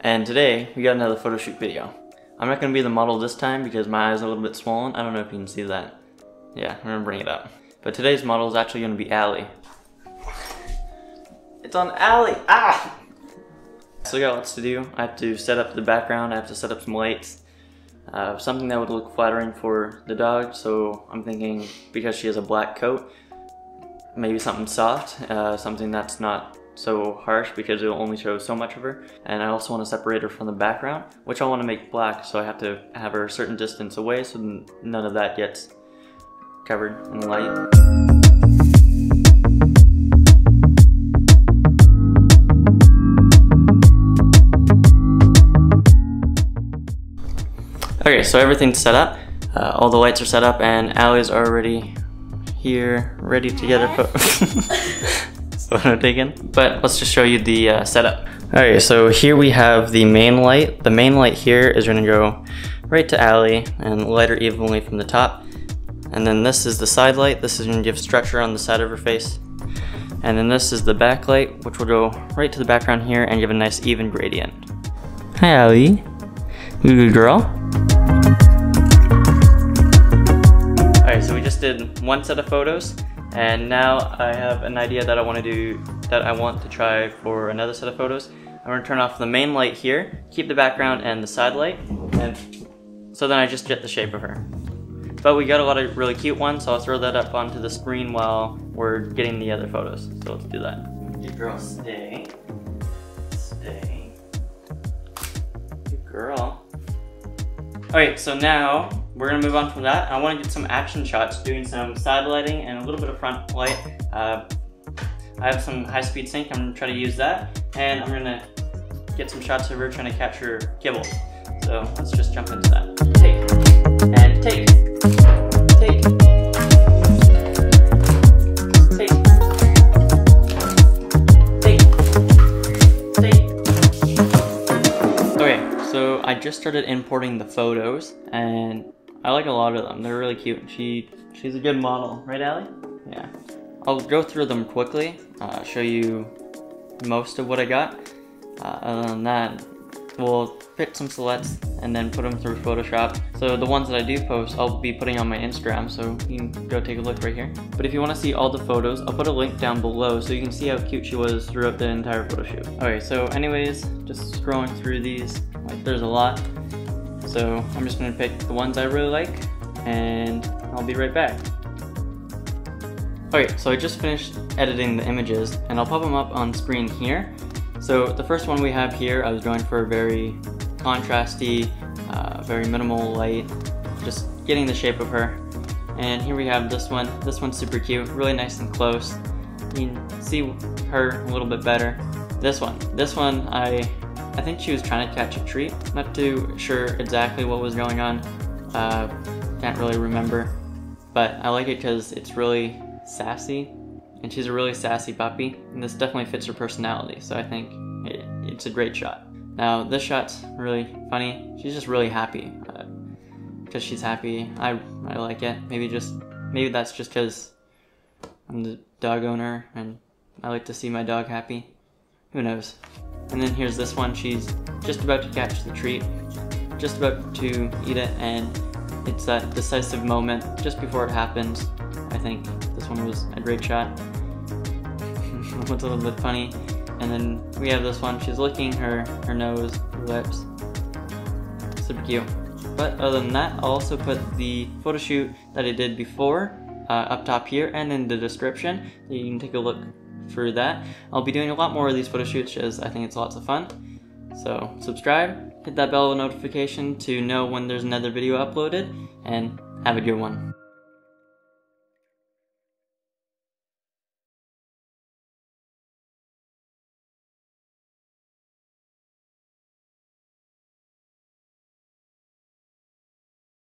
and today we got another photo shoot video. I'm not going to be the model this time because my eyes are a little bit swollen. I don't know if you can see that. Yeah, I'm going to bring it up. But today's model is actually going to be Allie. It's on Allie! Ah! So I got lots to do. I have to set up the background, I have to set up some lights. Uh, something that would look flattering for the dog, so I'm thinking because she has a black coat, maybe something soft, uh, something that's not so harsh because it'll only show so much of her. And I also want to separate her from the background, which I want to make black, so I have to have her a certain distance away so none of that gets covered in light. Okay, so everything's set up. Uh, all the lights are set up and Allie's already here, ready to get her photo taken. But let's just show you the uh, setup. All right, so here we have the main light. The main light here is gonna go right to Allie and light her evenly from the top. And then this is the side light. This is gonna give structure on the side of her face. And then this is the backlight, which will go right to the background here and give a nice even gradient. Hi Allie, you good girl? Alright, so we just did one set of photos and now I have an idea that I want to do, that I want to try for another set of photos. I'm going to turn off the main light here, keep the background and the side light, and so then I just get the shape of her. But we got a lot of really cute ones, so I'll throw that up onto the screen while we're getting the other photos. So let's do that. Good girl, stay. Stay. Good girl. Alright, so now we're gonna move on from that. I wanna get some action shots, doing some side lighting and a little bit of front light. Uh, I have some high speed sync, I'm gonna try to use that. And I'm gonna get some shots of her trying to capture kibble. So let's just jump into that. Take, and take, take, take, take, take. Okay, so I just started importing the photos and I like a lot of them. They're really cute. She she's a good model, right, Allie? Yeah. I'll go through them quickly. Uh, show you most of what I got. Uh, other than that, we'll pick some selects and then put them through Photoshop. So the ones that I do post, I'll be putting on my Instagram, so you can go take a look right here. But if you want to see all the photos, I'll put a link down below so you can see how cute she was throughout the entire photo shoot. Okay, so anyways, just scrolling through these, like there's a lot. So I'm just gonna pick the ones I really like and I'll be right back. Okay, so I just finished editing the images and I'll pop them up on screen here. So the first one we have here, I was going for a very contrasty, uh, very minimal light, just getting the shape of her. And here we have this one. This one's super cute, really nice and close. You can see her a little bit better. This one, this one I I think she was trying to catch a treat. Not too sure exactly what was going on. Uh, can't really remember. But I like it because it's really sassy. And she's a really sassy puppy. And this definitely fits her personality. So I think it, it's a great shot. Now this shot's really funny. She's just really happy. Because uh, she's happy. I, I like it. Maybe just maybe that's just because I'm the dog owner and I like to see my dog happy. Who knows? And then here's this one, she's just about to catch the treat, just about to eat it, and it's that decisive moment just before it happens. I think this one was a great shot. What's a little bit funny. And then we have this one, she's licking her, her nose, her lips. Super cute. But other than that, I'll also put the photo shoot that I did before uh, up top here and in the description. You can take a look for that. I'll be doing a lot more of these photo shoots as I think it's lots of fun. So subscribe, hit that bell notification to know when there's another video uploaded, and have a good one.